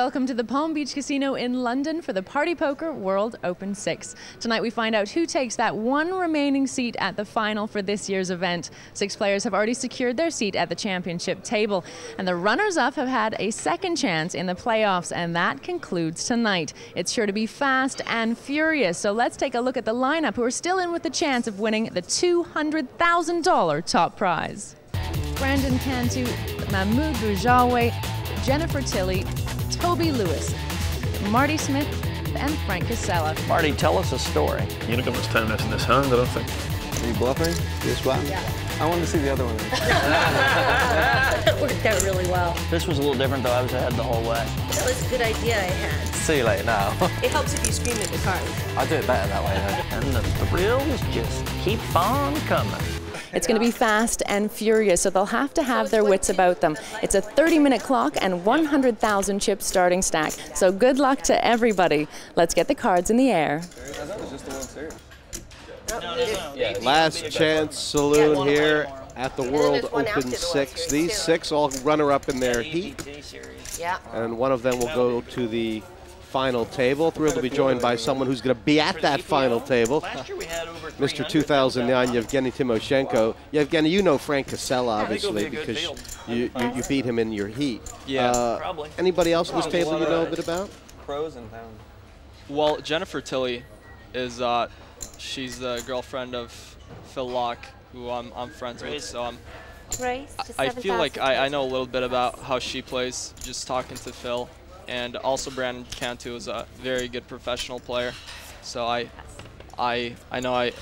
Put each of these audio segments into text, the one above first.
welcome to the Palm Beach Casino in London for the Party Poker World Open 6. Tonight we find out who takes that one remaining seat at the final for this year's event. Six players have already secured their seat at the championship table, and the runners-up have had a second chance in the playoffs, and that concludes tonight. It's sure to be fast and furious, so let's take a look at the lineup who are still in with the chance of winning the $200,000 top prize. Brandon Cantu, Mahmoud Berjanoui, Jennifer Tilly, Toby Lewis, Marty Smyth, and Frank Kassela. Marty, tell us a story. You don't got much time left in this hand, I don't think. Are you bluffing? This one? Yeah. I wanted to see the other one. it worked out really well. This was a little different, though. I was ahead the whole way. That was a good idea I had. See you later now. it helps if you scream at the card. I do it better that way, though. And the thrills just keep on coming. It's going to be fast and furious, so they'll have to have their wits about them. It's a 30-minute clock and 100,000 chip starting stack. So good luck to everybody. Let's get the cards in the air. Last chance saloon here at the World Open 6. These six all runner up in their heat. Yeah. And one of them will go to the final table. Thrilled to be joined by someone who's going to be at that final table. Mr. 2009, Yevgeny Timoshenko. Yevgeny, you know Frank Kassela, obviously, because you, you, you, beat him in your heat. Yeah, uh, probably. Anybody else at this table you know a bit about? Pros and pounds. Well, Jennifer Tilly is, uh, she's the girlfriend of Phil Laak, who I'm, I'm friends with, so I'm, Race I, I feel like I, I know a little bit about how she plays, just talking to Phil. And also Brandon Cantu is a very good professional player. So I, I, I know I,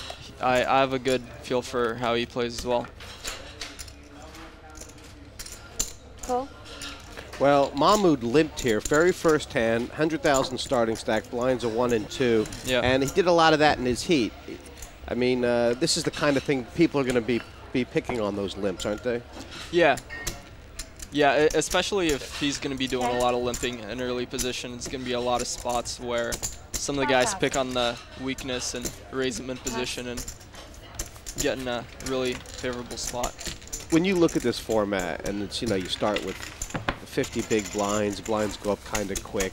I, I have a good feel for how he plays as well. Cool. Well, Mahmoud limped here, very first hand, 100,000 starting stack, blinds of one and two. Yeah. And he did a lot of that in his heat. I mean, uh, this is the kind of thing people are going to be, be picking on those limps, aren't they? Yeah. Yeah, especially if he's going to be doing a lot of limping in early position. It's going to be a lot of spots where some of the guys pick on the weakness and raise him in position and get in a really favorable spot. When you look at this format, and it's, you know, you start with 50 big blinds, blinds go up kind of quick,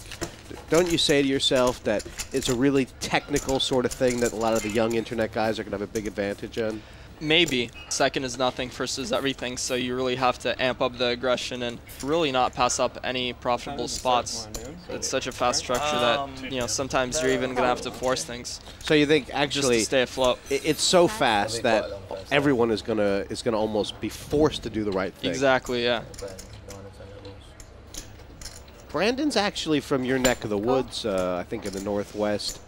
don't you say to yourself that it's a really technical sort of thing that a lot of the young internet guys are going to have a big advantage on? Maybe. Second is nothing, first is everything, so you really have to amp up the aggression and really not pass up any profitable spots. It's such a fast structure that, you know, sometimes you're even going to have to force things. So you think actually just to stay afloat. It's so fast that everyone is going to is going to almost be forced to do the right thing. Exactly, yeah. Brandon's actually from your neck of the woods, uh, I think in the Northwest.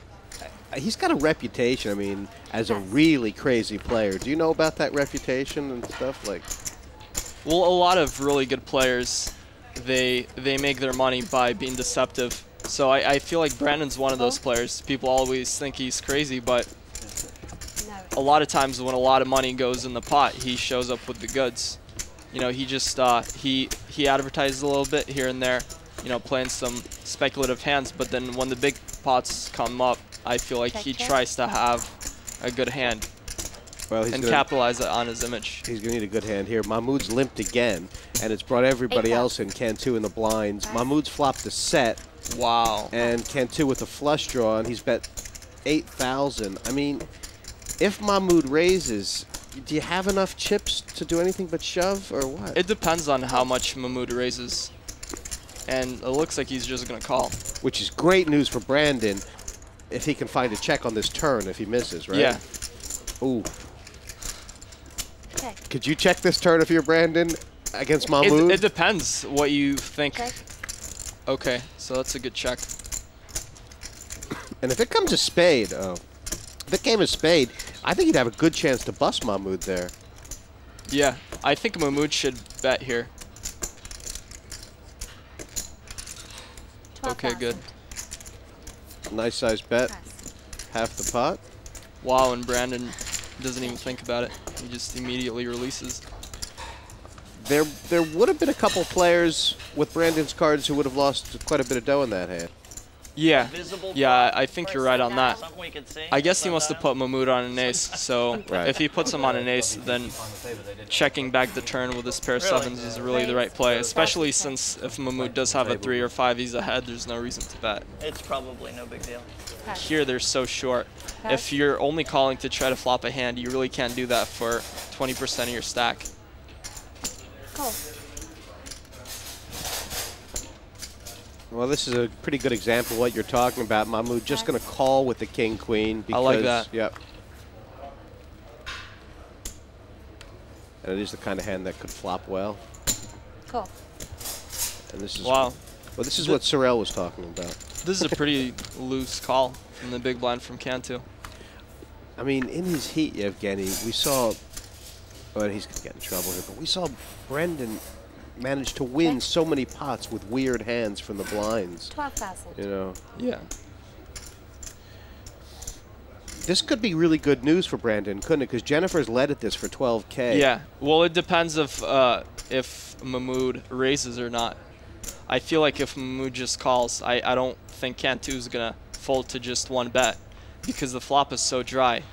He's got a reputation, I mean, as a really crazy player. Do you know about that reputation and stuff? like? Well, a lot of really good players, they they make their money by being deceptive. So I, I feel like Brandon's one of those players. People always think he's crazy, but a lot of times when a lot of money goes in the pot, he shows up with the goods. You know, he just uh, he he advertises a little bit here and there, you know, playing some speculative hands. But then when the big pots come up, I feel like he tries to have a good hand well, and capitalize on his image. He's going to need a good hand here. Mahmoud's limped again, and it's brought everybody else in. Cantu in the blinds. Mahmoud's flopped a set. Wow. And Cantu with a flush draw, and he's bet 8,000. I mean, if Mahmoud raises, do you have enough chips to do anything but shove, or what? It depends on how much Mahmoud raises. And it looks like he's just going to call. Which is great news for Brandon if he can find a check on this turn if he misses, right? Yeah. Ooh. Okay. Could you check this turn if you're Brandon against Mahmoud? It, it depends what you think. Check. Okay, so that's a good check. And if it comes a spade, oh, if it came a spade, I think he'd have a good chance to bust Mahmoud there. Yeah, I think Mahmoud should bet here. Okay, good. Nice size bet. Half the pot. Wow, and Brandon doesn't even think about it. He just immediately releases. There, there would have been a couple players with Brandon's cards who would have lost quite a bit of dough in that hand. Yeah, Visible yeah, I think you're right on that. Something we could see. I guess he must have put Mahmoud on an ace, so Right. if he puts him on an ace, then checking back the turn with his pair of sevens is really the right play, especially since if Mahmoud does have a three or five, he's ahead, there's no reason to bet. It's probably no big deal. Here, they're so short. If you're only calling to try to flop a hand, you really can't do that for 20% of your stack. Call. Well, this is a pretty good example of what you're talking about. Mahmoud just going to call with the king queen. I like because- that. Yep. And it is the kind of hand that could flop well. Call. And this is Wow. Well, this is what Sorrel was talking about. This is a pretty loose call from the big blind from Cantu. I mean, in his heat, Yevgeny, we saw. Well, he's going to get in trouble here, but we saw Brandon manage to win Okay. so many pots with weird hands from the blinds. 12,000. You know, Yeah. this could be really good news for Brandon, couldn't it? Because Jennifer's led at this for 12k. Yeah. Well, it depends if uh, if Mahmoud raises or not. I feel like if Mahmoud just calls, I, I don't think Cantu's gonna fold to just one bet because the flop is so dry.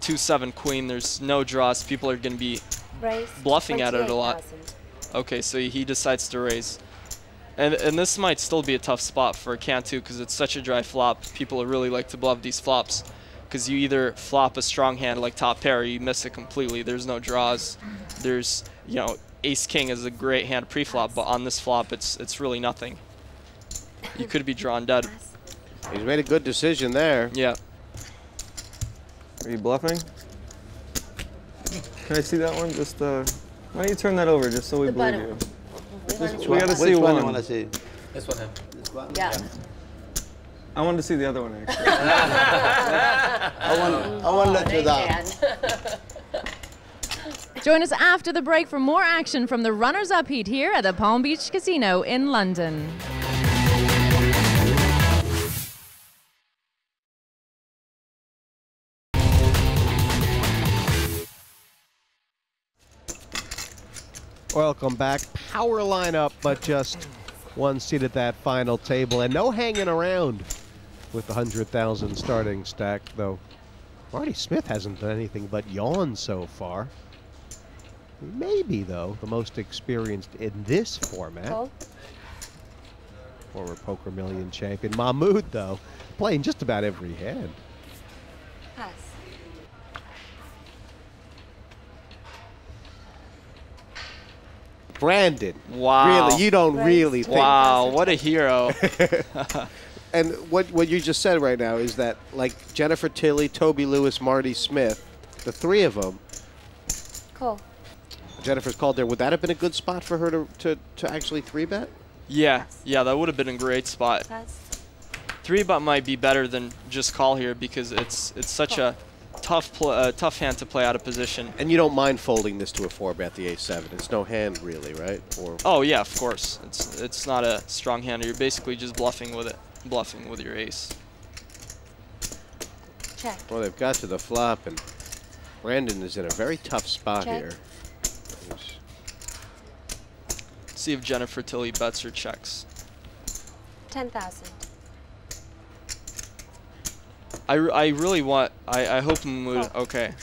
Two seven queen. There's no draws. People are gonna be Raise. Bluffing at it a lot. 28,000. Okay, so he decides to raise. And, and this might still be a tough spot for Cantu because it's such a dry flop. People really like to bluff these flops because you either flop a strong hand like top pair or you miss it completely. There's no draws. There's, you know, ace king is a great hand pre-flop, but on this flop it's it's really nothing. You could be drawn dead. He's made a good decision there. Yeah. Are you bluffing? Can I see that one? Just uh, why don't you turn that over just so we The believe bottom. you? Which We gotta see Which one one. you want to see? This one. Yeah. I wanted to see the other one actually. I want, I want to let you oh, down. Join us after the break for more action from the runners up heat here at the Palm Beach Casino in London. Welcome back. Power lineup, but just one seat at that final table, and no hanging around with the hundred thousand starting stack. Though Marty Smyth hasn't done anything but yawn so far. Maybe though the most experienced in this format. Call. Former Poker Million champion Mahmoud, though, playing just about every hand. Pass. Brandon. Wow. Really, you don't Right. really think. Wow, what a hero. And what what you just said right now is that like Jennifer Tilly, Toby Lewis, Marty Smyth, the three of them. Cool. Jennifer's called there. Would that have been a good spot for her to to, to actually three bet? yeah, yeah, that would have been a great spot. Pass. Three bet might be better than just call here because it's it's such a tough pl- uh, tough hand to play out of position. And you don't mind folding this to a four bet, the ace seven. It's no hand really, right? Or Oh yeah, of course. It's it's not a strong hand. You're basically just bluffing with it, bluffing with your ace. Check. well, they've got to the flop, and Brandon is in a very tough spot Check. here. He's- See if Jennifer Tilly bets or checks. 10,000. I, r- I really want. I, I hope Mahmoud. Okay,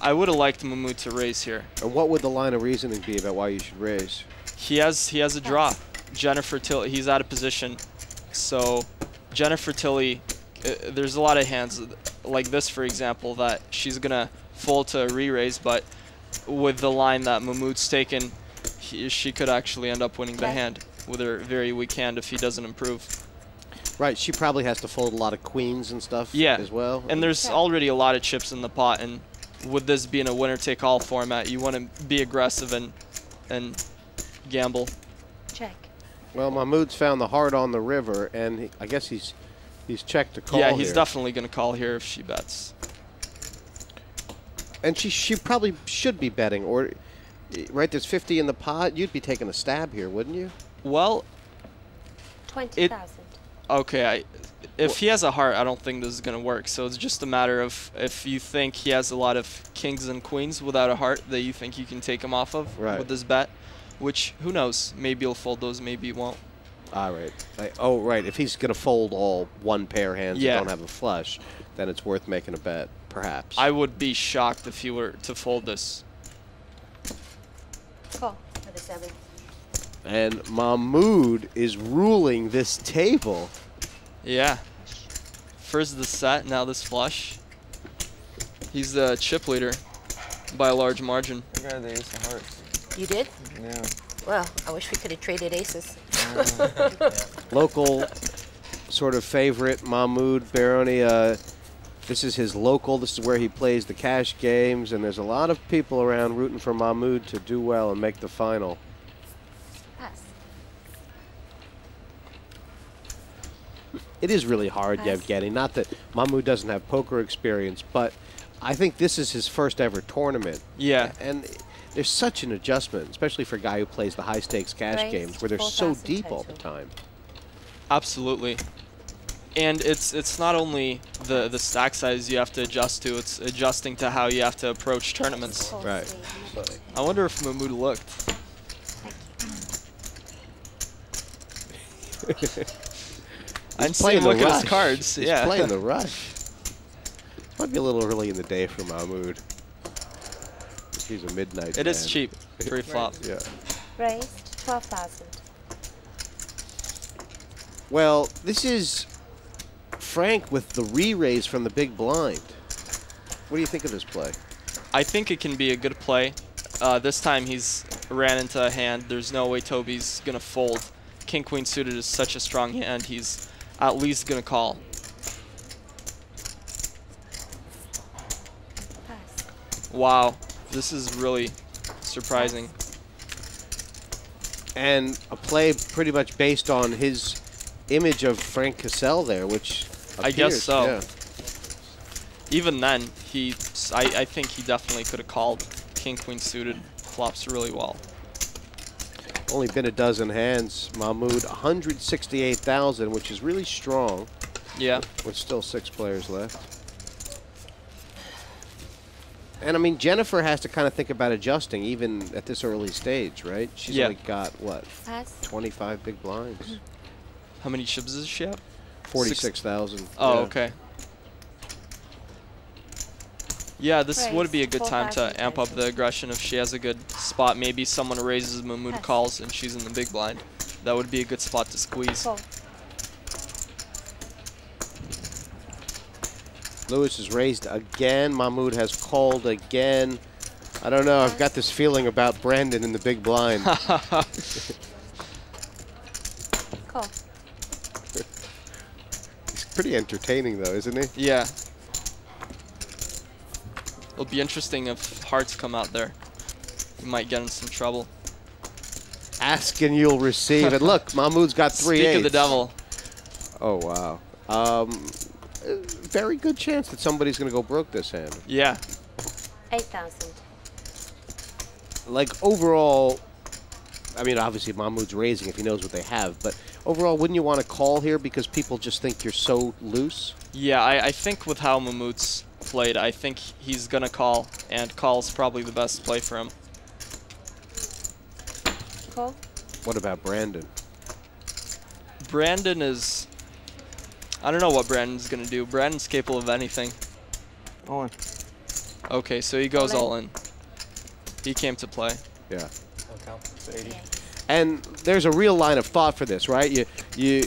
I would have liked Mahmoud to raise here. And what would the line of reasoning be about why you should raise? He has he has a draw. Jennifer Tilly. He's out of position, so Jennifer Tilly. Uh, there's a lot of hands like this, for example, that she's gonna fold to a re-raise, but with the line that Mahmoud's taken, he, she could actually end up winning the hand with her very weak hand if he doesn't improve. Right, she probably has to fold a lot of queens and stuff Yeah. as well. And there's Okay. already a lot of chips in the pot, and with this being a winner-take-all format, you want to be aggressive and and gamble. Check. Well, Mahmoud's found the heart on the river, and he, I guess he's he's checked to call yeah, he's here. definitely going to call here if she bets. And she she probably should be betting, or right? There's 50 in the pot. You'd be taking a stab here, wouldn't you? Well, 20,000. Okay, I, if he has a heart, I don't think this is going to work. So it's just a matter of if you think he has a lot of kings and queens without a heart that you think you can take him off of Right. with this bet, which who knows? Maybe he'll fold those, maybe he won't. All right. Like, oh, right. If he's going to fold all one pair hands Yeah. that don't have a flush, then it's worth making a bet, perhaps. I would be shocked if he were to fold this. Call. For the seven. And Mahmoud is ruling this table. Yeah. First the set, now this flush. He's the chip leader by a large margin. I got the ace of hearts. You did? Yeah. Well, I wish we could have traded aces. Local sort of favorite, Mahmoud Berjanoui. Uh, this is his local. This is where he plays the cash games, and there's a lot of people around rooting for Mahmoud to do well and make the final. It is really hard, Pass. Yevgeny. Not that Mahmoud doesn't have poker experience, but I think this is his first ever tournament. Yeah. And there's such an adjustment, especially for a guy who plays the high stakes cash Raised games where they're so 4,000 deep all the time. Absolutely. And it's it's not only the the stack size you have to adjust to, it's adjusting to how you have to approach tournaments. Right. I wonder if Mahmoud looked. I didn't playing the look at rush. his cards. He's yeah. playing the rush. Might be a little early in the day for Mahmoud. He's a midnight. It is man. cheap. Pre-flop. Yeah. Raised 12,000. Well, this is Frank with the re-raise from the big blind. What do you think of this play? I think it can be a good play. Uh, this time he's ran into a hand. There's no way Toby's gonna fold. King Queen suited is such a strong hand. He's at least gonna call. Wow, this is really surprising. And a play pretty much based on his image of Frank Kassela there, which I guess so. yeah. Even then, he I, I think he definitely could have called. King Queen suited flops really well. Only been a dozen hands. Mahmoud 168,000, which is really strong. Yeah. with still six players left. And I mean, Jennifer has to kind of think about adjusting even at this early stage, right? She's Yeah. only got, what, Pass. 25 big blinds? How many chips does she have? 46,000. Oh, yeah. okay. Yeah, this would be a good Raise, time to amp up the aggression if she has a good spot. Maybe someone raises Mahmoud calls and she's in the big blind. That would be a good spot to squeeze. Call. Lewis is raised again. Mahmoud has called again. I don't know. I've got this feeling about Brandon in the big blind. Call. He's pretty entertaining, though, isn't he? Yeah. It'll be interesting if hearts come out there. You might get in some trouble. Ask and you'll receive. and look, Mahmoud's got three Speak of the devil. Oh, wow. Um, uh, very good chance that somebody's going to go broke this hand. Yeah. 8,000. Like, overall, I mean, obviously Mahmoud's raising if he knows what they have, but overall, wouldn't you want to call here because people just think you're so loose? Yeah, I, I think with how Mahmoud's played, I think he's gonna call, and call's probably the best play for him. Call. What about Brandon? Brandon is. I don't know what Brandon's gonna do. Brandon's capable of anything. All in. Okay, so he goes All in. all in. He came to play. Yeah. It's 80. And there's a real line of thought for this, right? You you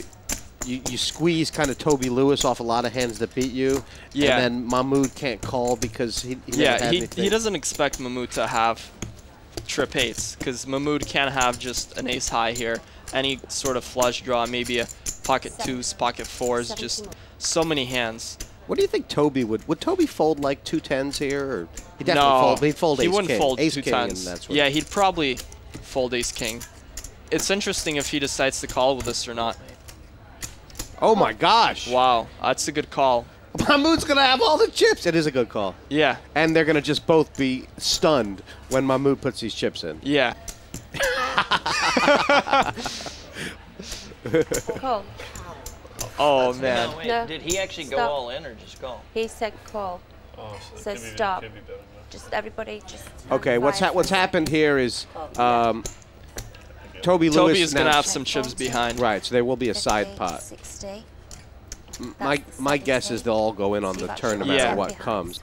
you, you squeeze kind of Toby Lewis off a lot of hands that beat you. Yeah. And then Mahmoud can't call because he, he never yeah, he, anything. he doesn't expect Mahmoud to have trip eights because Mahmoud can't have just an ace high here. Any sort of flush draw, maybe a pocket Seven. twos, pocket fours, just so many hands. What do you think Toby would? Would Toby fold like two tens here, or he definitely no, fold? He'd fold he ace wouldn't king, fold ace two king, tens. and that's what. yeah, he'd probably fold ace king. It's interesting if he decides to call with this or not. Oh my gosh! Wow, that's a good call. Mahmoud's gonna have all the chips. It is a good call. Yeah, And they're gonna just both be stunned when Mahmoud puts these chips in. yeah. Call. Oh man. wait, No. did he actually go all in or just call? He said call. Oh, so, So it could be, stop. Be. Just everybody just. Okay, what's ha- what's happened here is um, Toby Lewis. Is going to have some chips behind. Right, so there will be a side pot. 60. My my guess is they'll all go in on the turn no matter Yeah. what comes.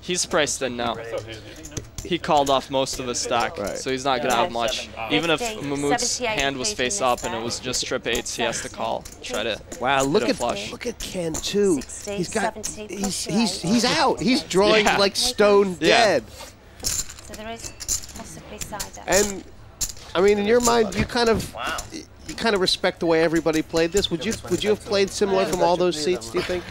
He's priced in now. He called off most of his stack, Right. so he's not going to have much. Even if 50, Mahmoud's hand was face up and it was just trip eights, he has to call. Try to Wow, look at flush. look at Cantu. 60, He's got he's he's he's out. He's drawing Yeah. like stone Yeah. dead. So there is possibly side up. And I mean, in your mind, you kind of you kind of respect the way everybody played this. Would you would you have played similar from all those seats? Do you think?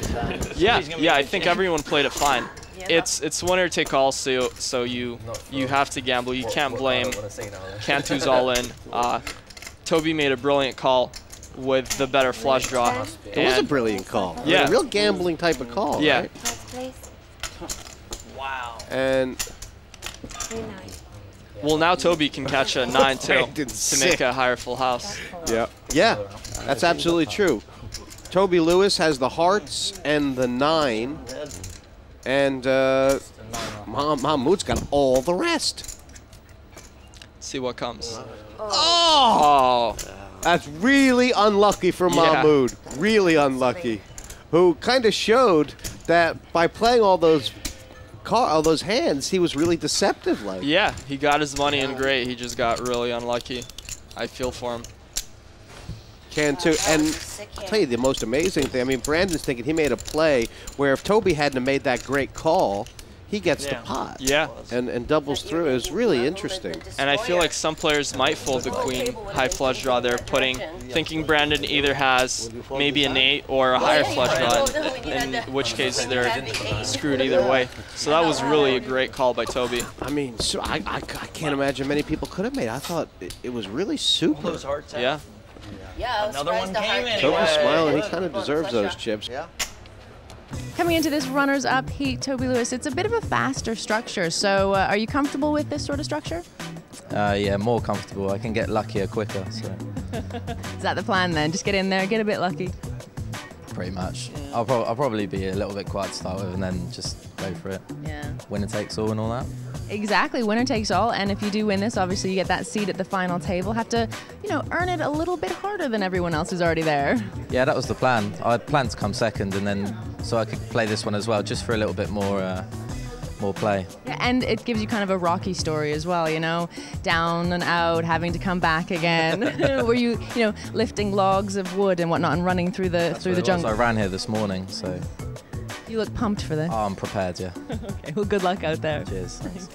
Yeah, yeah, I think everyone played it fine. It's it's winner take all, so so you you have to gamble. You can't blame. Cantu's all in. Uh, Toby made a brilliant call with the better flush draw. It was a brilliant call. Yeah. a real gambling type of call. Yeah. right? Wow. And Three nine. Well, now Toby can catch a nine too to make a higher full house. yeah, yeah, that's absolutely true. Toby Lewis has the hearts and the nine, and uh, Mahmoud's got all the rest. See what comes. Oh, Oh, that's really unlucky for Yeah. Mahmoud. Really unlucky. Who kind of showed that by playing all those car, all those hands, he was really deceptive. Like, yeah, he got his money in great. He just got really unlucky. I feel for him. Cantu. And I'll tell you the most amazing thing. I mean, Brandon's thinking he made a play where if Toby hadn't have made that great call, he gets Yeah. the pot. Yeah. And and doubles through. It was really interesting. And I feel like some players might fold the queen high flush draw. They're putting, thinking Brandon either has maybe an eight or a higher flush draw, in, in which case they're screwed either way. So that was really a great call by Toby. I mean, so I, I, I can't imagine many people could have made. I thought it, it was really super. Those hearts. Yeah. Yeah, Another one surprised the came in. Toby's smiling. He kind of deserves those chips. Coming into this runners-up heat, Toby Lewis, it's a bit of a faster structure. So, uh, are you comfortable with this sort of structure? Uh, yeah, more comfortable. I can get luckier quicker, so Is that the plan then? Just get in there, get a bit lucky. pretty much. I'll, prob- I'll probably be a little bit quiet to start with and then just go for it. Yeah. Winner takes all and all that. Exactly, winner takes all. And if you do win this, obviously you get that seat at the final table. Have to, you know, earn it a little bit harder than everyone else who's already there. Yeah, that was the plan. I had planned to come second and then so I could play this one as well, just for a little bit more, uh, more play. Yeah, and it gives you kind of a rocky story as well, you know, down and out, having to come back again. Were you, you know, lifting logs of wood and whatnot and running through the through the It was. I ran here this morning, so You look pumped for this. oh, I'm prepared. Yeah. Okay, well, good luck out there. Cheers. Thanks.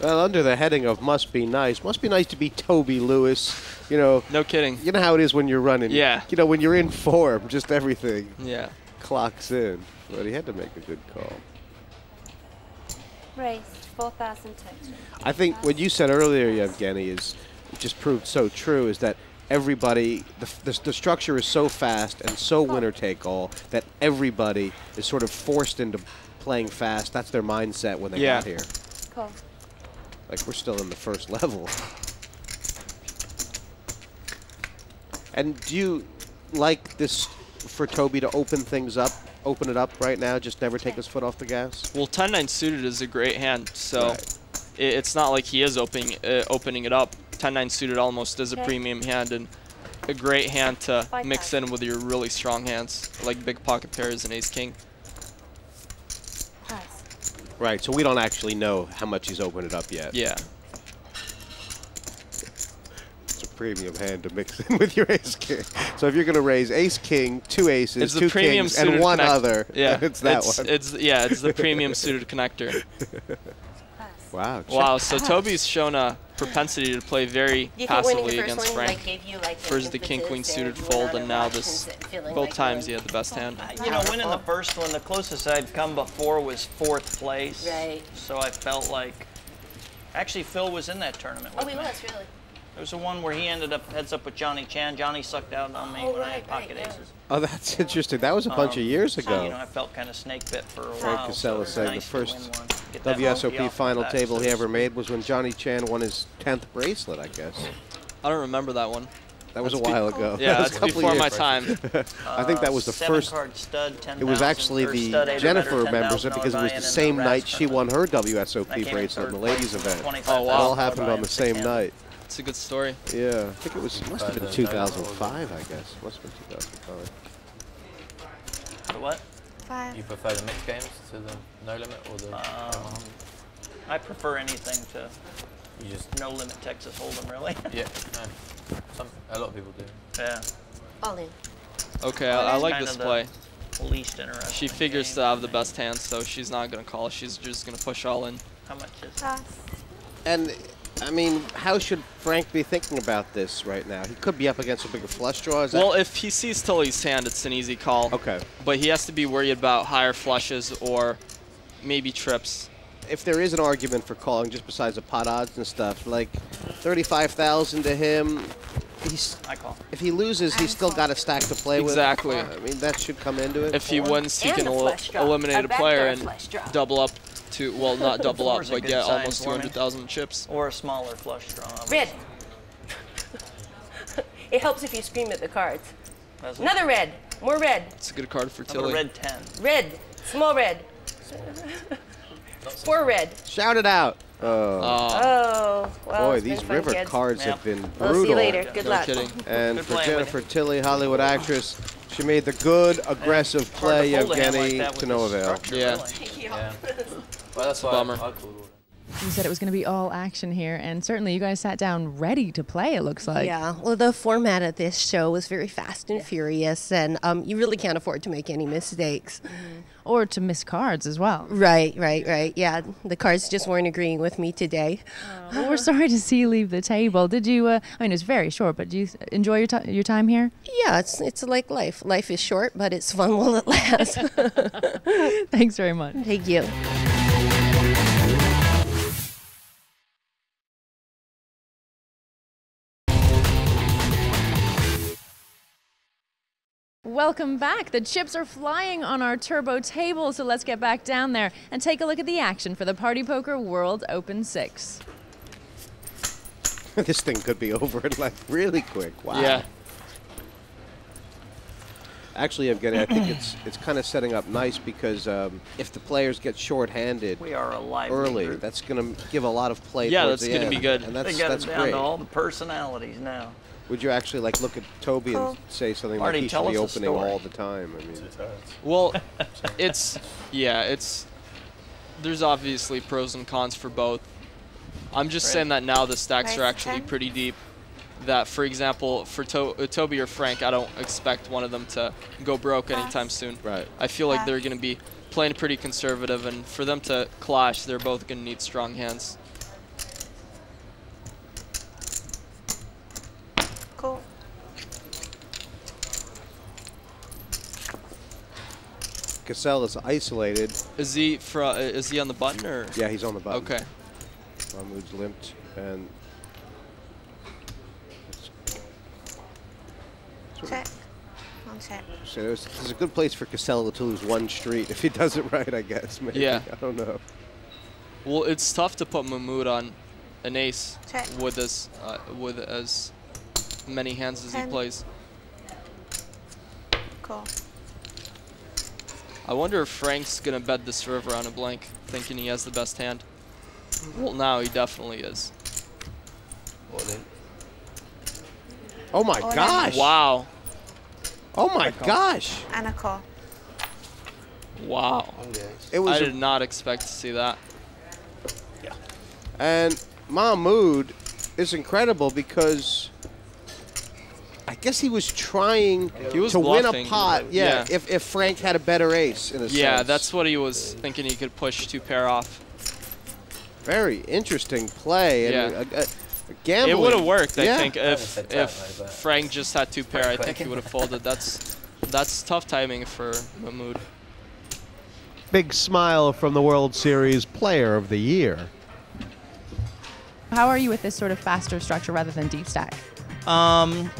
Well, under the heading of must be nice, must be nice to be Toby Lewis. You know, No kidding. you know how it is when you're running. Yeah. You know, when you're in form, just everything Yeah. clocks in. But he had to make a good call. Raised, 4,002. I think what you said earlier, Yevgeny, is just proved so true. Is that everybody, the, the, the structure is so fast and so winner take all that everybody is sort of forced into playing fast. That's their mindset when they Yeah. got here. Call. Like we're still in the first level. And do you like this for Toby to open things up, open it up right now, just never take his foot off the gas? Well, 10-9 suited is a great hand, so Right. it, it's not like he is opening uh, opening it up. 10-9 suited almost as a Okay. premium hand and a great hand to Five mix in with your really strong hands, like big pocket pairs and ace king. Right, so we don't actually know how much he's opened it up yet. Yeah. It's a premium hand to mix in with your ace king. So if you're going to raise ace king, two aces, It's the two premium kings, and one connect- other, Yeah, it's that it's, one. It's yeah, it's the premium suited connector. Wow. Wow, so Toby's shown a propensity to play very Do you think winning passively against one Frank. like you like First the king queen suited fold, and now this both times he had the best hand. You know, winning the first one, the closest I'd come before was fourth place. Right. So I felt like, actually, Phil was in that tournament oh, with Oh, he me. was really. There was the one where he ended up heads up with Johnny Chan. Johnny sucked out on me Oh, when I had pocket right, yeah. aces. Oh, that's interesting. That was a bunch of Um, years so, ago. you know, I felt kind of snake bit for a Frank while. Kassela so saying the nice to first win one, get that monkey WSOP final my table so he ever made was when Johnny Chan won his 10th bracelet, I guess. I don't remember that one. That was a That's be- while ago. Yeah, That was that's a couple before years. my time. I think that was the Seven first. card stud, It was actually the stud eight or Jennifer better, remembers it because it was the same night she won her WSOP bracelet in the ladies event. 25,000 Oh, wow. It all happened on the same night. It's a good story. Yeah, I think it was must have been Uh, 2005. I guess must have been 2005. The what? Five. You prefer the mixed games to the no limit or the Um, I prefer anything to you just no limit Texas Hold'em, really. yeah no some a lot of people do. yeah. All in. Okay, I, I like this play. Least interesting. She figures game to have the best hand, so she's not gonna call. She's just gonna push all in. How much is it? Pass. And I mean, how should Frank be thinking about this right now? He could be up against a bigger flush draw. Is that- Well, if he sees Tilly's hand, it's an easy call. okay. But he has to be worried about higher flushes or maybe trips. If there is an argument for calling, just besides the pot odds and stuff, like 35,000 to him, he's I call. if he loses, he's still got a stack to play Exactly. with. Exactly. I mean, that should come into it. If he wins, he And can el- eliminate A a player and double up to, well, not double up, but get almost 200,000 chips. Or a smaller flush draw. Red. it helps if you scream at the cards. That's Another red. More red. It's a good card for Have a Tilly. red 10. Red. Small red. Four red. Shout it out. Oh, Oh, well. boy, these river kids. cards Yeah. have been brutal. We'll see you later. Good no luck. kidding. And Good for Jennifer Tilly, Hollywood actress, she made the good, aggressive play, fold a like Yevgeny, that with to no avail. Yeah. really. Yeah. Well, that's why Bummer. I, I called all. You said it was going to be all action here, and certainly you guys sat down ready to play, it looks like. yeah, well, the format of this show was very fast and furious, and um, you really can't afford to make any mistakes. Or to miss cards as well. Right, right, right. Yeah, the cards just weren't agreeing with me today. Well, we're sorry to see you leave the table. Did you, uh, I mean, it was very short, but do you enjoy your, ti your time here? Yeah, it's it's like life. Life is short, but it's fun while it lasts. Thanks very much. Thank you. Welcome back. The chips are flying on our turbo table, so let's get back down there and take a look at the action for the Party Poker World Open 6. this thing could be over in like really quick. Wow. Yeah. Actually, Evgeny, I think it's it's kind of setting up nice because um, if the players get short-handed We are a lively early, group. that's going to give a lot of play. For the Yeah, that's gonna be good. And They that's got that's it down great. to all the personalities now. Would you actually like look at Toby Cool. and say something Marty, like he tell should be opening all the time? I mean, Well, it's yeah, it's there's obviously pros and cons for both. I'm just Right. saying that now the stacks are actually ten. pretty deep. That, for example, for to- uh, Toby or Frank, I don't expect one of them to go broke anytime soon. right. I feel like Pass. they're going to be playing pretty conservative, and for them to clash, they're both going to need strong hands. Cool. Kassela is isolated. Is he fr- is he on the button or? Yeah, he's on the button. Okay. Mahmoud's limped and Check. One check. so there's, there's a good place for Kassela to lose one street if he does it right, I guess. Maybe. Yeah. I don't know. Well, it's tough to put Mahmoud on an ace Check. with as uh, with as many hands as he plays. Cool. I wonder if Frank's gonna bet this river on a blank, thinking he has the best hand. Well, now he definitely is. What then? Oh my Oh, gosh! Wow, Oh my gosh! And a call. wow. Oh, okay. It was I a- did not expect to see that. Yeah. And Mahmoud is incredible because I guess he was trying He was to win a pot. Yeah, Yeah. If, if Frank had a better ace in a Yeah, sense. that's what he was thinking. He could push two pair off. very interesting play. And Yeah. a, a, a gambling. It would have worked, I Yeah. think, if said if Frank just had two pair. I think he would have folded. That's that's tough timing for Mahmoud. Big smile from the World Series Player of the Year. How are you with this sort of faster structure rather than deep stack? Um,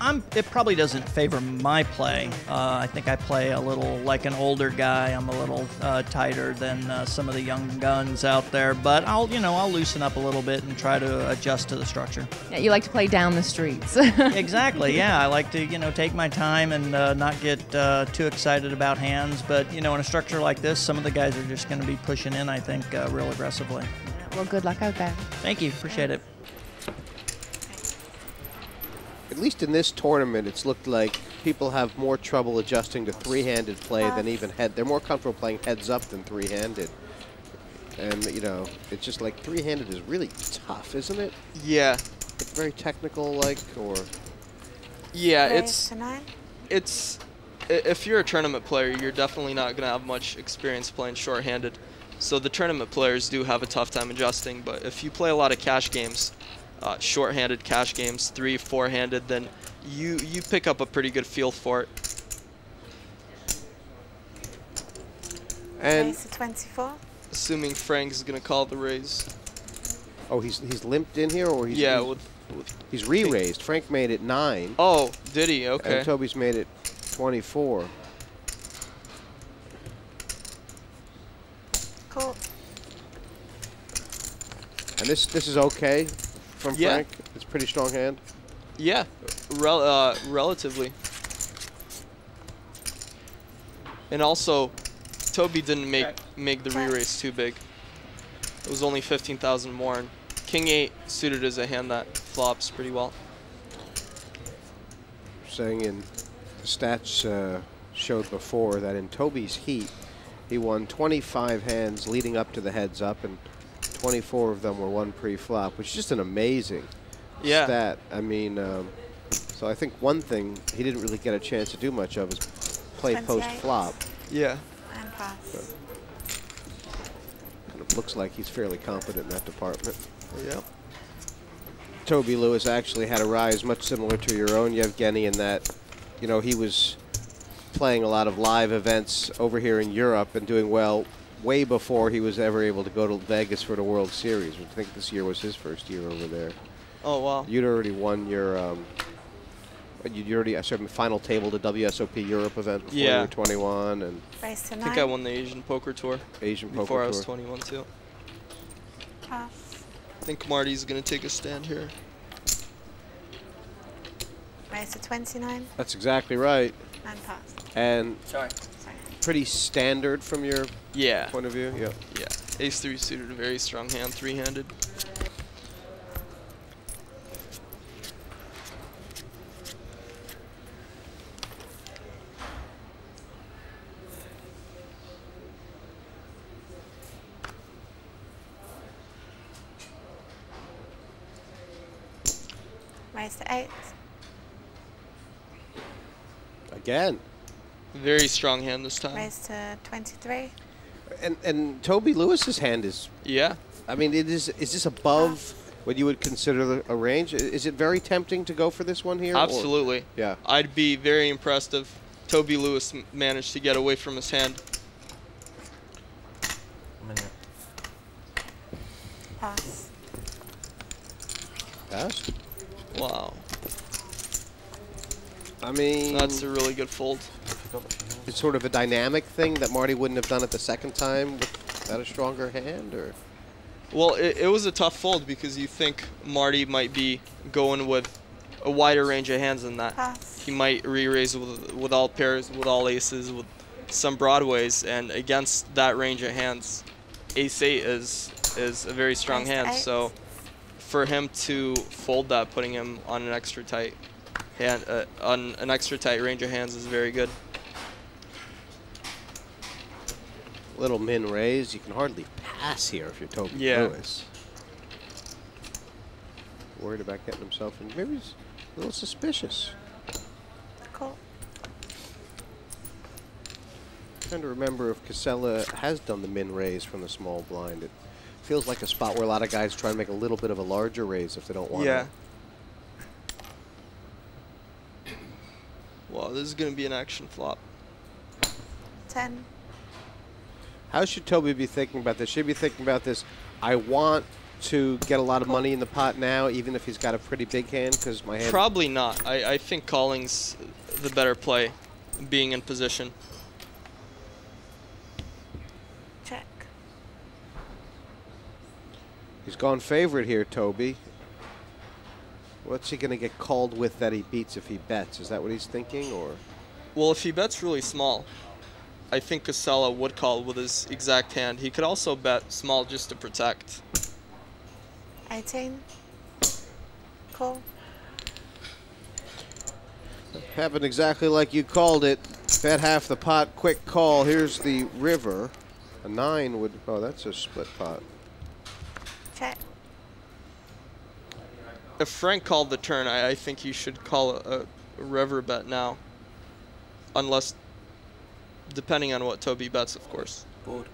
I'm. It probably doesn't favor my play. Uh, I think I play a little like an older guy. I'm a little uh, tighter than uh, some of the young guns out there. But I'll, you know, I'll loosen up a little bit and try to adjust to the structure. Yeah, you like to play down the streets. exactly. Yeah, I like to, you know, take my time and uh, not get uh, too excited about hands. But you know, in a structure like this, some of the guys are just going to be pushing in. I think uh, real aggressively. well, good luck out there. Thank you. Appreciate it. At least in this tournament, it's looked like people have more trouble adjusting to three-handed play than even head. They're more comfortable playing heads up than three-handed. And you know, it's just like three-handed is really tough, isn't it? Yeah. It's very technical, like, or Yeah, it's it's if you're a tournament player, you're definitely not going to have much experience playing short-handed. So the tournament players do have a tough time adjusting, but if you play a lot of cash games, uh, short-handed cash games, three, four-handed, then you you pick up a pretty good feel for it. and Raise to 24. Assuming Frank is going to call the raise. oh, he's he's limped in here, or he's Yeah, he's, with, with he's re-raised. Frank made it nine. Oh, did he? Okay. And Toby's made it 24. Cool. And this this is okay from Yeah. Frank. It's a pretty strong hand. Yeah, rel- uh, relatively. And also, Toby didn't make make the re-raise too big. It was only 15,000 more, and King 8 suited as a hand that flops pretty well. Saying in the stats uh, showed before that in Toby's heat, he won 25 hands leading up to the heads up, and 24 of them were one pre-flop, which is just an amazing Yeah. stat. I mean, um, so I think one thing he didn't really get a chance to do much of is play post-flop. Yeah. And pass. Kind of looks like he's fairly competent in that department. Yeah. Toby Lewis actually had a rise much similar to your own, Yevgeny, in that, you know, he was playing a lot of live events over here in Europe and doing well way before he was ever able to go to Vegas for the World Series. I think this year was his first year over there. Oh wow. You'd already won your, um, you already, I said, final table the WSOP Europe event before Yeah. you were 21 and I think I won the Asian Poker Tour Asian Poker before I was 21 too. Pass. I think Marty's gonna take a stand here. Raise to 29. That's exactly right. And pass. And Sorry. Pretty standard from your Yeah. point of view. Yeah. Yeah. Ace three suited, a very strong hand, three-handed. Raise to eight. Again. Very strong hand this time. Raise to 23. And and Toby Lewis's hand is Yeah. I mean, it is is this above what you would consider a range? Is it very tempting to go for this one here? or- Absolutely. Yeah. I'd be very impressed if Toby Lewis m- managed to get away from his hand. Pass. Pass. Wow. I mean, That's a really good fold. It's sort of a dynamic thing that Marty wouldn't have done it the second time without a stronger hand, or Well, it, it was a tough fold because you think Marty might be going with a wider range of hands than that. Pass. He might re-raise with, with all pairs, with all aces, with some broadways, and against that range of hands, ace eight is is a very strong Ace hand. eight. So for him to fold that, putting him on an extra tight hand, uh, on an extra tight range of hands is very good. Little min raise. You can hardly pass here if you're Toby Yeah. Lewis. Worried about getting himself in. Maybe he's a little suspicious. Cool. trying to remember if Kassela has done the min raise from the small blind. It feels like a spot where a lot of guys try to make a little bit of a larger raise if they don't want to. Yeah. to. Wow, this is gonna be an action flop. 10. How should Toby be thinking about this? Should he be thinking about this? I want to get a lot of money in the pot now, even if he's got a pretty big hand? Because my hand. Probably not. I, I think calling's the better play, being in position. Check. He's gone favorite here, Toby. What's he going to get called with that he beats if he bets? Is that what he's thinking, or? Well, if he bets really small, I think Kassela would call with his exact hand. He could also bet small just to protect. 18. Call. Happened exactly like you called it. Bet half the pot, quick call. Here's the river. A nine would. Oh, that's a split pot. Check. If Frank called the turn, I, I think he should call a, a river bet now. Unless, depending on what Toby bets, of course. Board.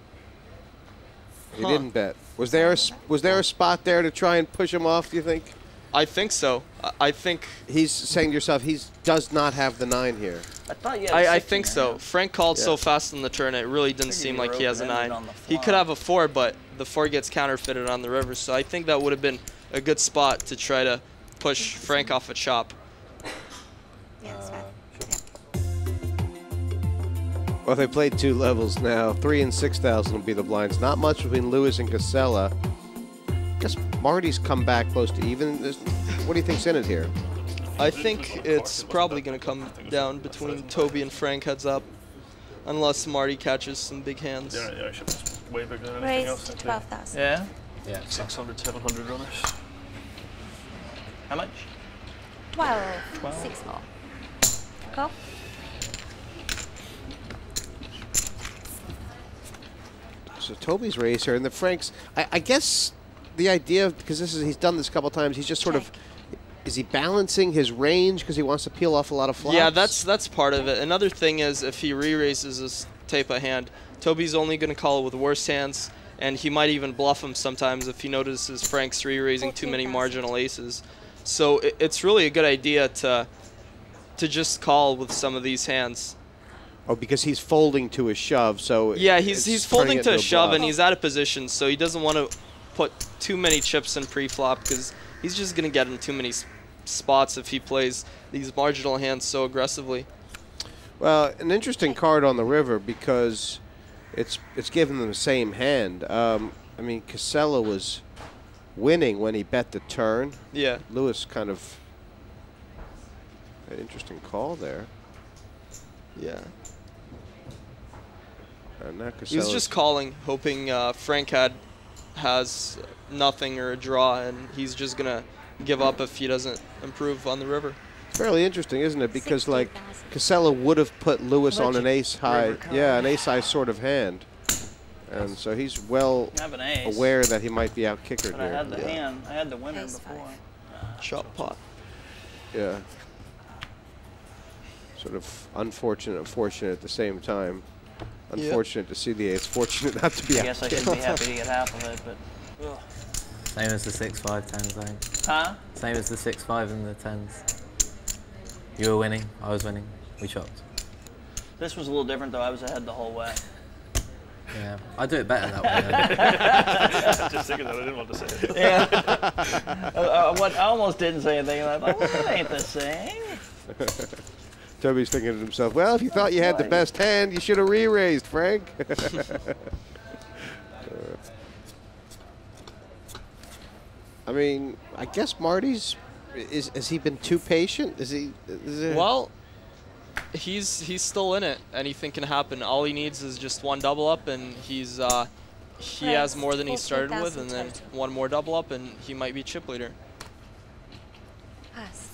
He Huh. didn't bet. Was there a s- was there a spot there to try and push him off? Do you think? I think so. I, I think. He's saying to yourself, he does not have the nine here. I thought you had I, I think there. so. Frank called so fast on the turn, it really didn't seem you like he has a nine. He could have a four, but the four gets counterfeited on the river, so I think that would have been a good spot to try to push Frank off a chop. Well, they played two levels now. Three and six thousand will be the blinds. Not much between Lewis and Kassela. Guess Marty's come back close to even. What do you think's in it here? I think it's probably going to come down between Toby and Frank heads up, unless Marty catches some big hands. Yeah, yeah, actually, it's way bigger than anything Raise else. to 12,000. Yeah. Yeah. 600, 700 runners. How much? 12. Twelve. Six more. Call. So Toby's here, and the Franks. I, I guess the idea, because this is he's done this a couple times. He's just sort of. Is he balancing his range because he wants to peel off a lot of flops? Yeah, that's that's part of it. Another thing is if he re-raises this type of hand, Toby's only going to call it with worse hands, and he might even bluff him sometimes if he notices Frank's re-raising too many marginal aces. So it, it's really a good idea to to just call with some of these hands. Oh, because he's folding to a shove. So Yeah, he's he's folding to a into shove and he's out of position, so he doesn't want to put too many chips in pre-flop because he's just going to get in too many spots if he plays these marginal hands so aggressively. Well, an interesting card on the river because it's it's giving them the same hand. Um, I mean, Kassela was winning when he bet the turn. Yeah. Lewis kind of an interesting call there. Yeah. And now He was just calling, hoping uh, Frank had has nothing or a draw, and he's just gonna give up if he doesn't improve on the river. fairly interesting, isn't it? Because like Kassela would have put Lewis on an ace high, yeah, an ace high sort of hand, and so he's well I have an ace. aware that he might be out kickered But I here. had the yeah. hand. I had the winner Ace before. Shot pot. Yeah. Sort of unfortunate, unfortunate at the same time. Yeah. Unfortunate to see the ace, fortunate not to be I out guess I should be happy to get half of it, but. Ugh. Same as the six five tens, I think. Huh? Same as the six five and the tens. You were winning. I was winning. We chopped. This was a little different though. I was ahead the whole way. Yeah, I do it better that way. Just thinking that I didn't want to say it. Yeah. uh, uh, what I almost didn't say anything. And I thought, well, that ain't the same. Toby's thinking to himself, well, if you thought you had the best hand, you should have re-raised, Frank. I mean, I guess Marty's is has he been too patient? Is he? Is it, Well, he's he's still in it. Anything can happen. All he needs is just one double up, and he's uh, he has more than he started with, and then one more double up, and he might be chip leader. Pass.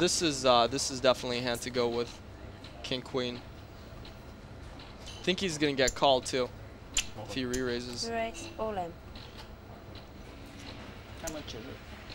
This is uh, this is definitely a hand to go with. King Queen. I think he's gonna get called too if he re-raises. Raise. All in. How much is it?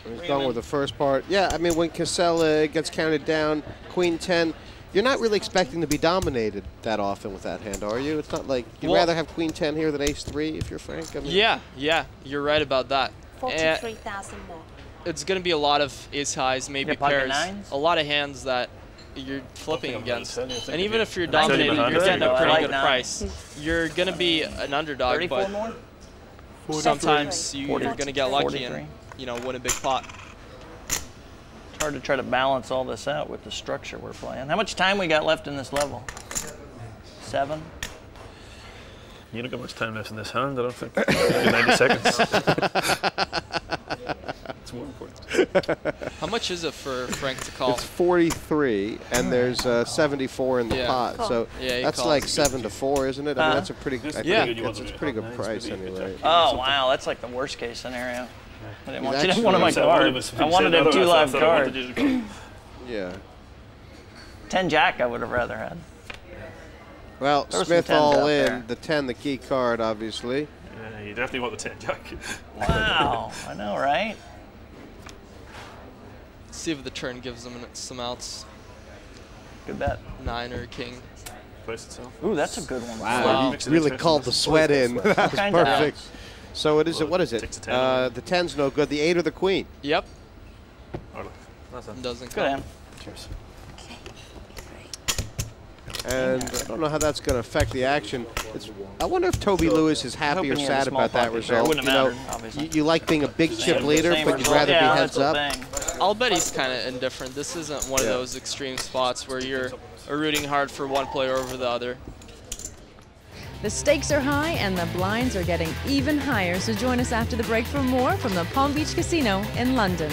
He's Bring gone him with the first part. Yeah, I mean, when Kassela gets counted down, Queen 10, you're not really expecting to be dominated that often with that hand, are you? It's not like you'd Well- rather have Queen 10 here than Ace 3 if you're Frank. I mean, Yeah, yeah, you're right about that. Eh, 43,000 more. It's gonna be a lot of ace highs, maybe Yeah, pairs, nines? a lot of hands that you're flipping against. you, And even if you're I think dominated, behind you're us, getting a pretty good price. You're gonna be an underdog, but more? sometimes you, you're going to get lucky 43. and you know win a big pot. It's hard to try to balance all this out with the structure we're playing. How much time we got left in this level? Seven? You don't got much time left in this hand, I don't think. 90 seconds. it's more important. How much is it for Frank to call? It's 43, and there's uh, 74 in the Yeah. pot. Call. So Yeah, that's calls. like seven to four, isn't it? I mean, that's a pretty. I Yeah. think that's, it's a pretty good price anyway. Oh, wow. That's like the worst case scenario. I didn't want you to have one of my actually- cards. I wanted to have two live cards. Yeah. 10 jack I would have rather had. Well, There Smyth all in, there. The 10, the key card, obviously. Yeah, you definitely want the 10 jack. Wow. I know, right? See if the turn gives them some outs. Good bet. Nine or king. Ooh, that's a good one. Wow, Makes you really called the sweat in. that was perfect. So it is. What is it? Six to ten. Uh, the 10's no good. The 8 or the queen? Yep. Look. That's it. Doesn't Good hand. Cheers. And I don't know how that's going to affect the action. It's, I wonder if Toby Lewis is happy or hoping he had a sad about that result. You know, mattered, you, you like being a big chip leader, but you'd rather yeah, be heads up. I'll bet he's kind of indifferent. This isn't one Yeah. of those extreme spots where you're rooting hard for one player over the other. The stakes are high and the blinds are getting even higher, so join us after the break for more from the Palm Beach Casino in London.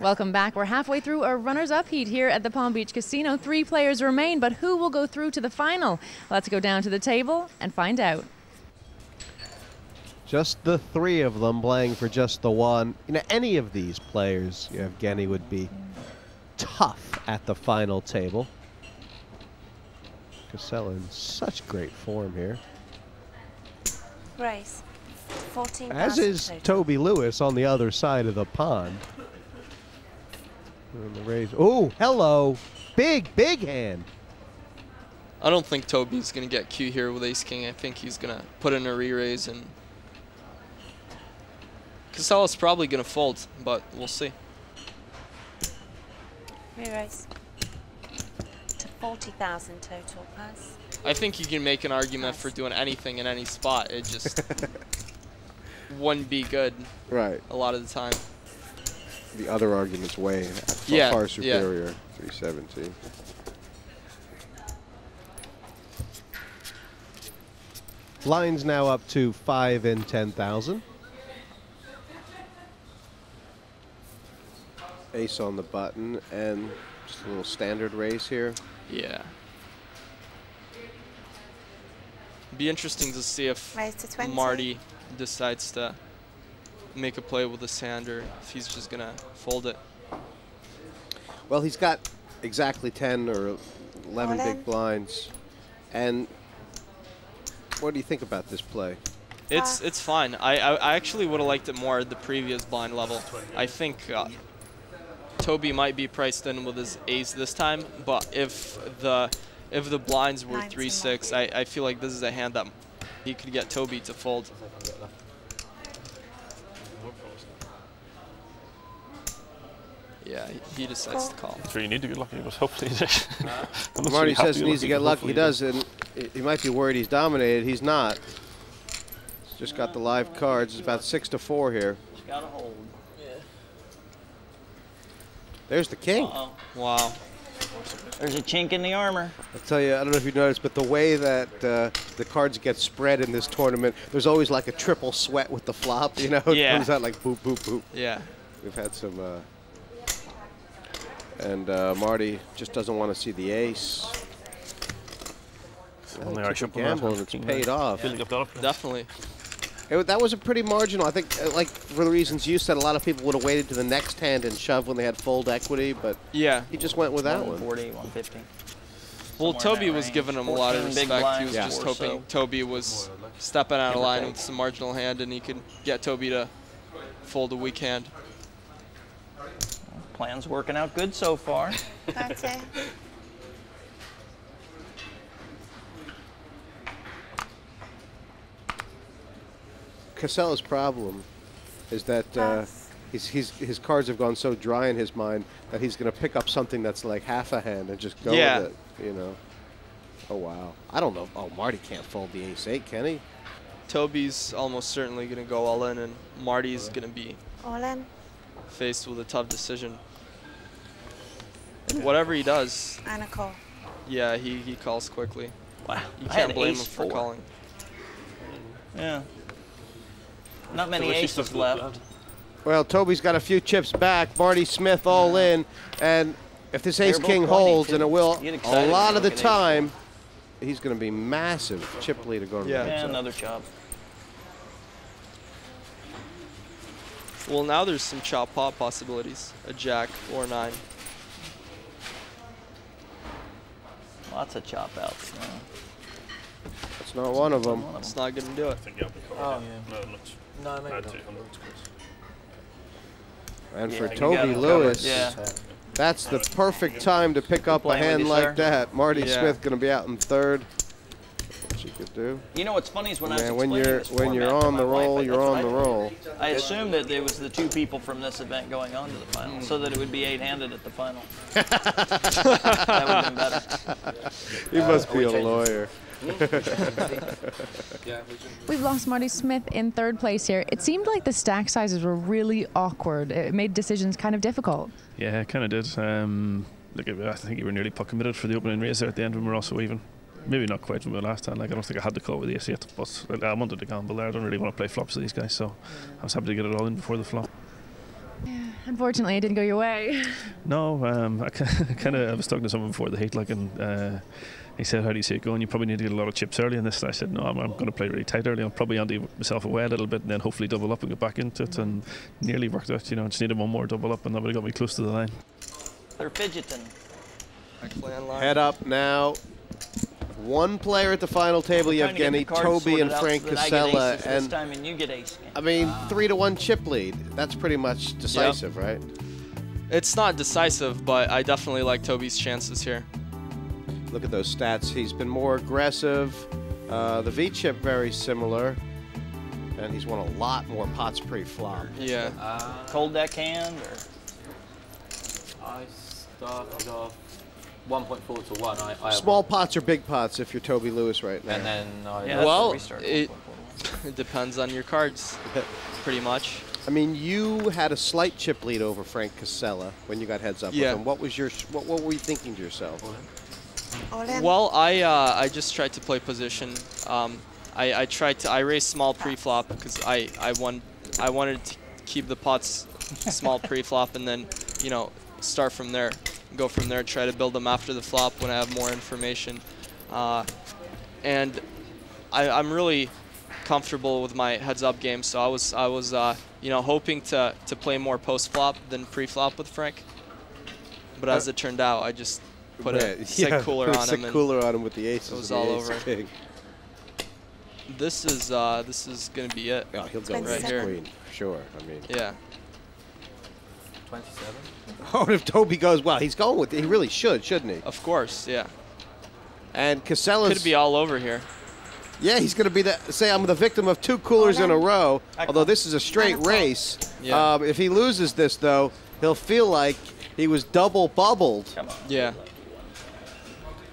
Welcome back. We're halfway through our runners-up heat here at the Palm Beach Casino. Three players remain, but who will go through to the final? Let's go down to the table and find out. Just the three of them playing for just the one. You know, any of these players, Yevgeniy, would be tough at the final table. Kassela in such great form here. Race. 14 As is Toby Lewis on the other side of the pond. And the raise. Oh, hello. Big, big hand. I don't think Toby's going to get Q here with ace king. I think he's going to put in a re-raise and Kassela's probably going to fold, but we'll see. Re-raise. To 40,000 total pass. I think you can make an argument for doing anything in any spot. It just wouldn't be good Right. a lot of the time. The other argument's way far, Yeah, far yeah. superior. 317. Lines now up to five and 10,000. Ace on the button and just a little standard race here. Yeah. Be interesting to see if to Marty decides to make a play with the sand or if he's just going to fold it. Well, he's got exactly 10 or 11 All in. big blinds. And what do you think about this play? It's it's fine. I I, I actually would have liked it more at the previous blind level. I think uh, Toby might be priced in with his ace this time, but if the if the blinds were Nine, three two, six, I, I feel like this is a hand that he could get Toby to fold. Yeah, he- he decides to call. That's where you need to get lucky, but hopefully. I'm not Marty says he needs to get lucky. He does, and he- he might be worried he's dominated. He's not. He's just got the live cards. It's about six to four here. Just gotta hold. Yeah. There's the king. Uh-oh. Wow. There's a chink in the armor. I'll tell you, I don't know if you noticed, but the way that uh, the cards get spread in this tournament, there's always like a triple sweat with the flop. You know, it Yeah. comes out like boop, boop, boop. Yeah. We've had some, uh, and uh, Marty just doesn't want to see the ace. Only Well, I took should a gamble and it's paid off. Building up that up. Definitely. It, that was a pretty marginal. I think, uh, like for the reasons you said, a lot of people would have waited to the next hand and shoved when they had fold equity, but Yeah. he just went with that one. 140, 150. Well, Somewhere Toby was range. giving him a lot of respect. He was Yeah. just hoping so. Toby was stepping out of line with some marginal hand and he could get Toby to fold a weak hand. Plan's working out good so far. That's it. Kassela's problem is that uh, He's, he's, his cards have gone so dry in his mind that he's going to pick up something that's like half a hand and just go Yeah. with it. You know. Oh wow. I don't know. Oh, Marty can't fold the ace eight, can he? Toby's almost certainly going to go all in, and Marty's going to be All in. faced with a tough decision. And whatever he does, And a call. yeah, he, he calls quickly. Wow. You can't blame him for four. calling. Yeah. Not many Delicious aces left. Well, Toby's got a few chips back. Marty Smyth all in, and if this ace king holds, too. and it will, a lot of the look ace time, he's going to be massive chip lead to go to Yeah. the Yeah, another chop. Well, now there's some chop pot possibilities. A jack or nine. Lots of chop outs now. That's not one of them. It's not going to do it. I think you'll be covered. Oh, yeah. yeah. No, looks. No, maybe Add not. 200, it's close. And Yeah, for Toby. Lewis, Yeah. that's the perfect time to pick up a hand you, like sir. that. Marty Yeah. Smyth going to be out in third. What you could do? You know what's funny is when I was Man, when you're this when you're on the my wife, roll, I- you're on the I- roll. I assumed that there was the two people from this event going on to the final, so that it would be eight-handed at the final. that would have been better. He must Uh, be a changed lawyer. We've lost Marty Smyth in third place here. It seemed like the stack sizes were really awkward. It made decisions kind of difficult. Yeah, it kind of did. Um, like, I think you were nearly puck committed for the opening raise there at the end when we were also even. Maybe not quite from the last time. Like I don't think I had the call with the ace yet, but like, I wanted to gamble there. I don't really want to play flops with these guys, so I was happy to get it all in before the flop. Unfortunately, it didn't go your way. No, um, I kind of I was talking to someone before the heat, like, and uh, he said, "How do you see it going? You probably need to get a lot of chips early." And this, I said, "No, I'm, I'm going to play really tight early. I'll probably ante myself away a little bit, and then hopefully double up and get back into it." And nearly worked out. You know, just needed one more double up, and that would have got me close to the line. They're fidgeting. Head up now. One player at the final table, Trying to get Yevgeniy, the cards Toby, and Frank so I Kassela. And time and you get ace. I mean, three to one chip lead. That's pretty much decisive, right? It's not decisive, but I definitely like Toby's chances here. Look at those stats. He's been more aggressive. Uh, the V chip very similar, and he's won a lot more pots pre-flop. Yeah. Cold deckhand or I started off 1.4 to 1. I, I Small pots or big pots if you're Toby Lewis right now. And then I Yeah, well, it, it depends on your cards, pretty much. I mean, you had a slight chip lead over Frank Kassela when you got heads up Yeah. with him. What was your what, what were you thinking to yourself? Well, I uh, I just tried to play position. Um, I, I tried to I raised small pre-flop because I I want I wanted to keep the pots small pre-flop and then you know start from there, go from there. Try to build them after the flop when I have more information, uh, and I, I'm really comfortable with my heads-up game. So I was I was uh, you know hoping to to play more post-flop than pre-flop with Frank. But as Uh, it turned out, I just put Yeah, a sick yeah, cooler put a on sick him. and cooler on him with the aces. It was all ace over. king. This is uh, this is gonna be it. Yeah, he'll go right here. queen, sure. I mean, Yeah. 27. oh, if Toby goes, well, he's going with. It. He really should, shouldn't he? Of course, yeah. And Kassela's. Could be all over here. Yeah, he's going to be the say I'm the victim of two coolers in a row. Although this is a straight race. Yeah. Um, if he loses this though, he'll feel like he was double bubbled. Yeah.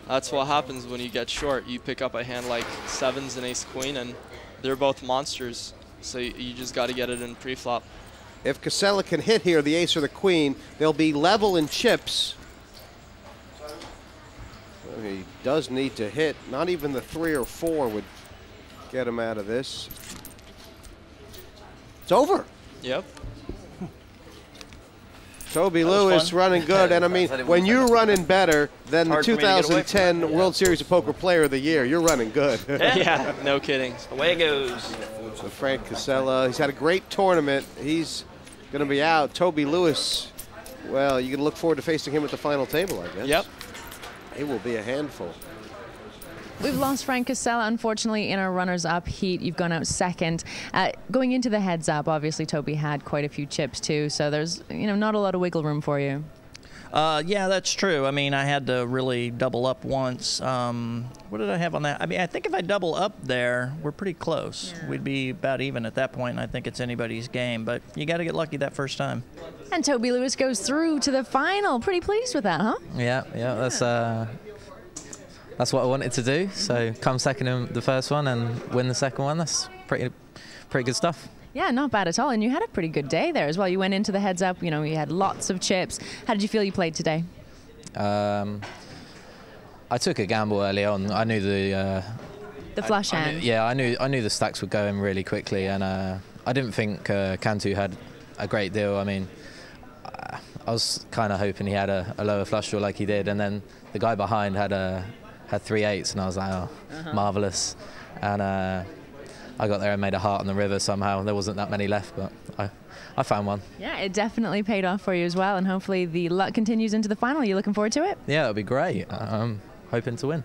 That's what happens when you get short. You pick up a hand like sevens and ace queen, and they're both monsters. So you, you just got to get it in pre-flop. If Kassela can hit here, the ace or the queen, they'll be level in chips. Well, He does need to hit. Not even the three or four would get him out of this. It's over. Yep. Toby That Lewis fun. running good, and I mean, when you're running better than the Hard for me to get away from 2010 World Series of Poker Player of the Year, you're running good. yeah, no kidding. Away it goes. So Frank Kassela, he's had a great tournament. He's going to be out. Toby Lewis, well, you can look forward to facing him at the final table, I guess. Yep. He will be a handful. We've lost Frank Kassela, unfortunately, in our runners-up heat. You've gone out second. Uh, going into the heads-up, obviously Toby had quite a few chips too, so there's you know not a lot of wiggle room for you. Uh, yeah, that's true. I mean, I had to really double up once. Um, what did I have on that? I mean, I think if I double up there, we're pretty close. We'd be about even at that point. and I think it's anybody's game, but you got to get lucky that first time. And Toby Lewis goes through to the final. Pretty pleased with that, huh? Yeah, yeah, that's uh, that's what I wanted to do. So come second in the first one and win the second one. That's pretty pretty good stuff. Yeah, not bad at all. And you had a pretty good day there as well. You went into the heads up, you know, you had lots of chips. How did you feel you played today? Um, I took a gamble early on. I knew the uh, The flush I knew- hand. yeah, I knew I knew the stacks would go in really quickly, and uh, I didn't think uh, Cantu had a great deal. I mean, I I was kind of hoping he had a, a lower flush draw like he did, and then the guy behind had a had three eights, and I was like, oh, Uh-huh. marvelous. And uh, I got there and made a heart on the river somehow. There wasn't that many left, but I I found one. Yeah, it definitely paid off for you as well. And hopefully the luck continues into the final. You looking forward to it? Yeah, it'll be great. I'm hoping to win.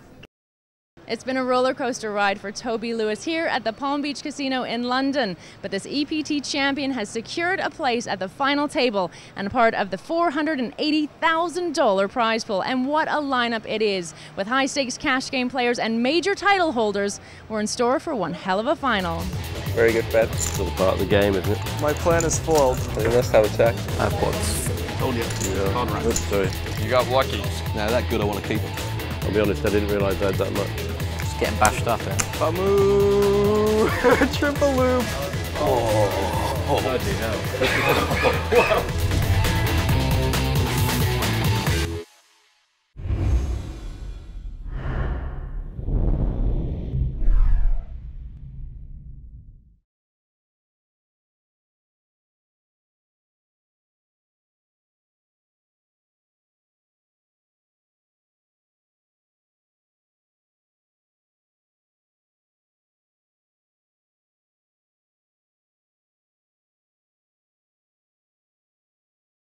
It's been a roller coaster ride for Toby Lewis here at the Palm Beach Casino in London. But this EPT champion has secured a place at the final table and a part of the $480,000 prize pool. And what a lineup it is! With high stakes cash game players and major title holders, we're in store for one hell of a final. Very good bet. It's all part of the game, isn't it? My plan is foiled. Let's have a check. I have quads. Told you. Yeah. Oops, sorry. You got lucky. Now that good, I want to keep it. I'll be honest, I didn't realise I had that much. Just getting bashed up. Eh? Famu! Triple loop. Oh, bloody hell.